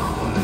了。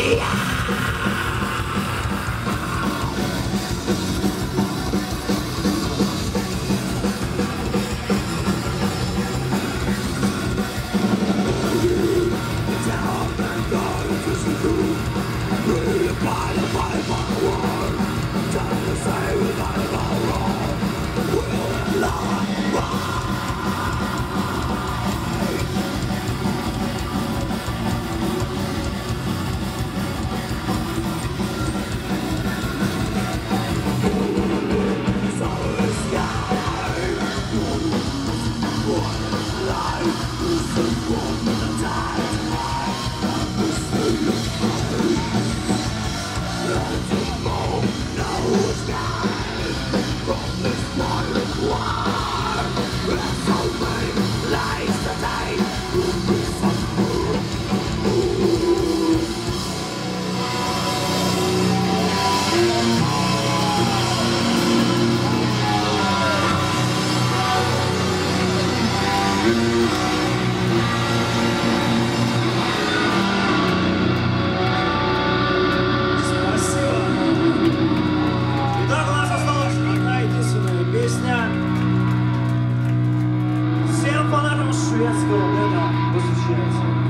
Yeah. Burada bu suçluyorsun.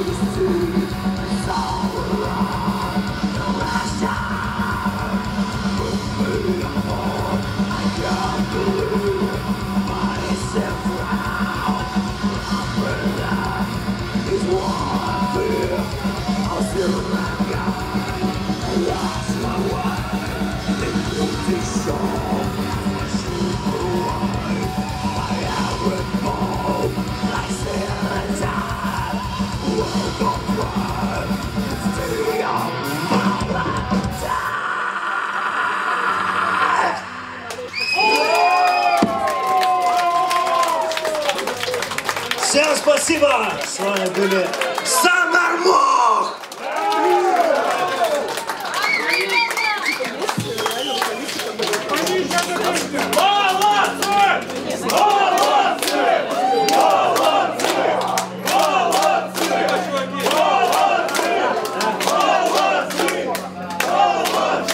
Всем спасибо! С вами были Сан!